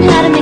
learn how to